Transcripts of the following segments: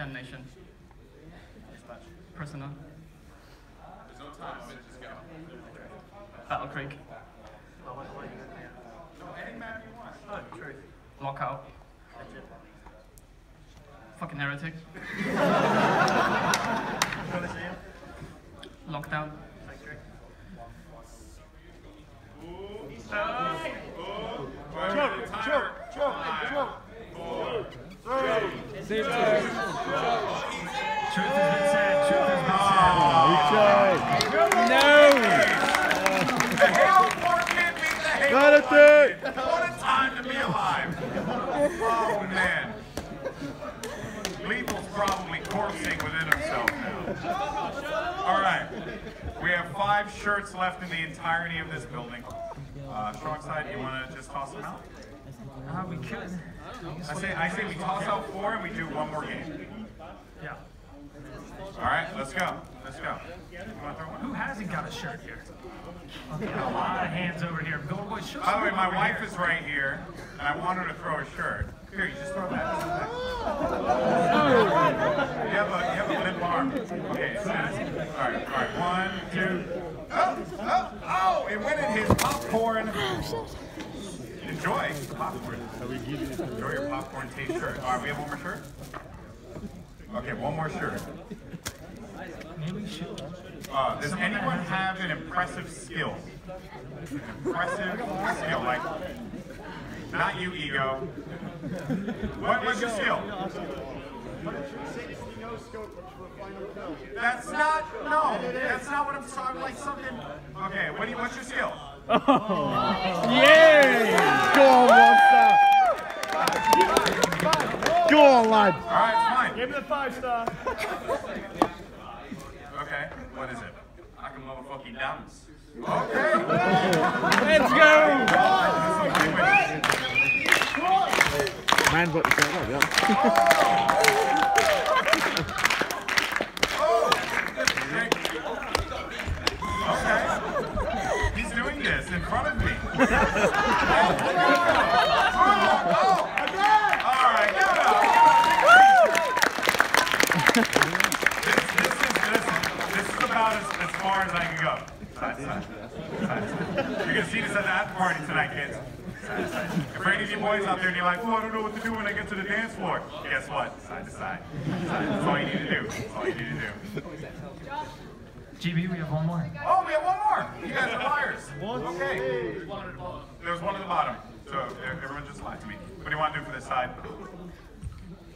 Damnation. Prisoner. There's no time limit, just go. Battle Creek. Any map you want. Oh, truth. Lockout. Fucking heretic. Lockdown. Choke, choke, choke, choke. Truth has been said. Truth has been said. The Halo 4 can't beat the Halo Got it, dude. What a time to be alive. Oh, man. Lethal's probably corpsing within himself now. All right. We have five shirts left in the entirety of this building. Uh, strong side, you want to just toss them out? Uh, we could. I say, I say we toss out four and we do one more game. Yeah. All right, let's go. Let's go. You want to throw one? Who hasn't got a shirt here? Okay, a lot of hands over here. Golden Boy, show By the way, my wife here. is right here, and I want her to throw a shirt. Here, you just throw that. You have a, you have a limp arm. Okay, so, all right, all right. One, two. Oh, oh, oh! It went in his popcorn. Enjoy the popcorn. Enjoy your popcorn taste shirt. All right, we have one more shirt. Okay, one more shirt. Uh, does anyone have an impressive skill? An impressive skill, like not you, ego. What, was your skill? That's not no. That's not what I'm talking. Like something. Okay, what do you? What's your skill? Oh, Yeah! Go on! Go on, lad! All right, it's fine. Give me the five star. Okay, what is it? I can motherfucking dance. Okay. Let's go! Okay, Man, but yeah. Oh. Okay. This, this is this, this is about as, as far as I can go. Side side. Side. You're gonna see this at the after party tonight, kids. To. If any of you boys out there and you're like, oh, I don't know what to do when I get to the dance floor, guess what? Side to side. side. That's all you need to do. That's all you need to do. GB, we have one more. Oh, we have one more. You guys are liars. Okay. There's one at the bottom. So everyone just lied to me. What do you want to do for this side?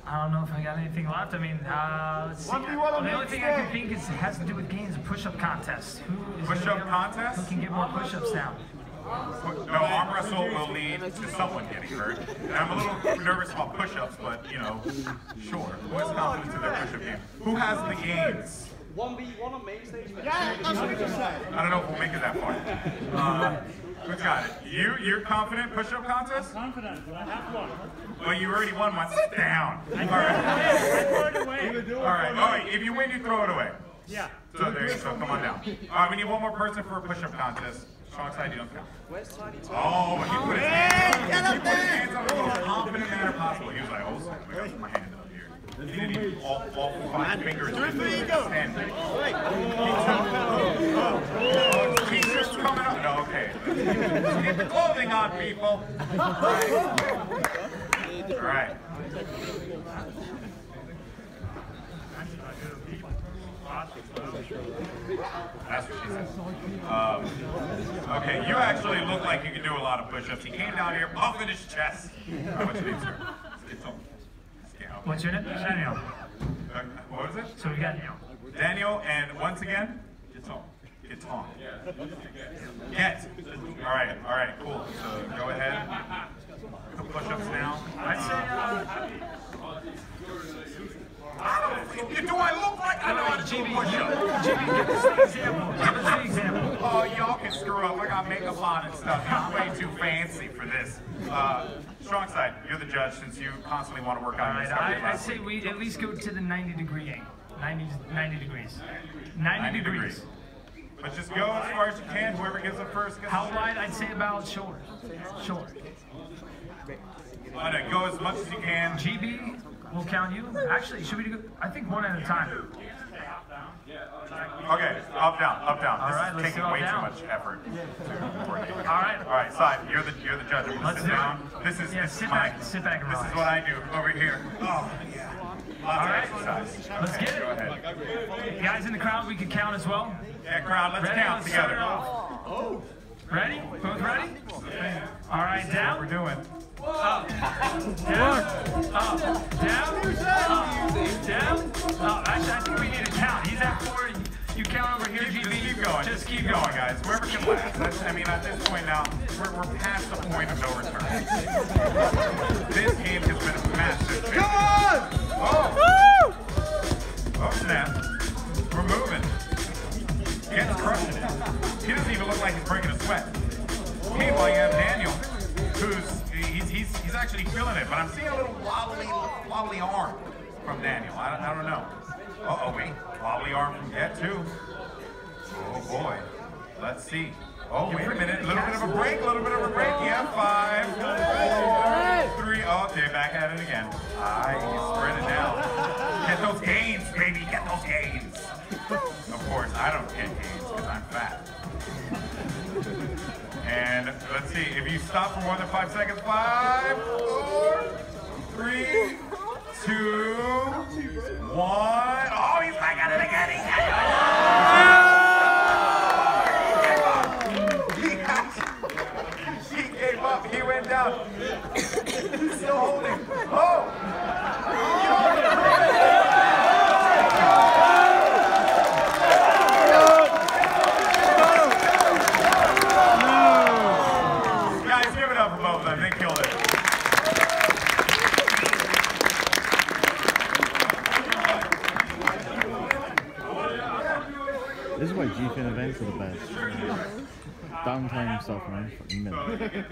I don't know if I got anything left. I mean, uh, let's see. the only thing I can think is it has to do with games, a push-up contest. Push-up gonna contest? Who can get more push-ups now? No, arm wrestle will lead to someone getting hurt. And I'm a little nervous about push-ups, but you know, sure. Who has confidence in their push-up game? Who has the games? 1v1 on main stage? Yeah, that's what you said. I don't know if we'll make it that far. Uh, who's got it? You? You're confident push-up contest? Confident, but I have one. Well, you already won one. Sit down. All right. Oh, I throw it away. All right. All right. If you win, you throw it away. Yeah. So there you go. Come on down. All right. We need one more person for a push-up contest. Strongside, you don't count. Where's Tiny Tom? Oh, he put his hands up. He put his hands up in the most confident manner possible. He was like, oh, sorry, I gotta put my hand up here. He didn't even all, all five fingers. Do it for ego. Oh, t-shirts coming up. No, okay. Get the clothing on, people. All right. That's what she said. Um, okay, you actually look like you can do a lot of push-ups. He came down here, puffing his chest. What's your name, sir? It's all. Yeah, okay. What's your name? Daniel. Uh, what was it? So we got Daniel, Daniel, and once again, on. Get on. Get. All right, all right, cool. So go ahead. Push-ups now. I'd say, uh, I don't, do I look like I know how to do a GB, push-up? GB, give us the example. Give us the example. Oh, y'all can screw up. I got makeup on and stuff. I'm way too fancy for this. Uh, strong side, you're the judge since you constantly want to work on stuff. I, I'd say we at least go to the 90 degree angle. 90, 90 degrees. 90, 90 degrees. degrees. But just go as far as you can. Whoever gets it first gets How wide? I'd say about shoulder. Shoulder. Oh, no, go as much as you can. GB, we'll count you. Actually, should we do? I think one at a time. Okay, up, down, up, down. All This right, is let's taking way down. too much effort to. All right. All right, side. You're the you're the judge. I'm gonna Let's sit do it. down. This is Yeah, this sit is my back- sit back and This relax. is what I do over here. Oh yeah. All right. Let's get it. Guys in the crowd, we can count as well. Yeah, crowd. Let's Ready? count Let's together. off. Ready? Both ready? All right, What we're down, doing. up, down, up, down, up, down, up. I think we need to count. He's at four. You count over here, Keep, GB. just keep going. Just keep going, guys. Whoever can last. That's, I mean, at this point now, we're, we're past the point of no return. this game has been a massive. Come on! Oh! Oh snap! We're moving. Ken's crushing it. He doesn't even look like he's breaking a sweat. Meanwhile, you have Daniel, who's he's, he's, he's actually feeling it, but I'm seeing a little wobbly wobbly arm from Daniel. I, I don't know. Uh oh, wait, wobbly arm from Get too. Oh boy. Let's see. Oh, wait a minute. A little bit of a break. A little bit of a break. Yeah, five, four, three. They're back at it again. Ah, he's spreading out. Get those gains, baby. Get those gains. Of course, I don't get gains because I'm fat. And let's see. If you stop for more than five seconds, five, four, three, two, one. Oh, he's back at it again. He He gave up. He went down. He's still holding. Oh! Guys, give it up for both of them. They killed it. This is why GFIN events are the best. Downtime stuff, man. Fucking minute.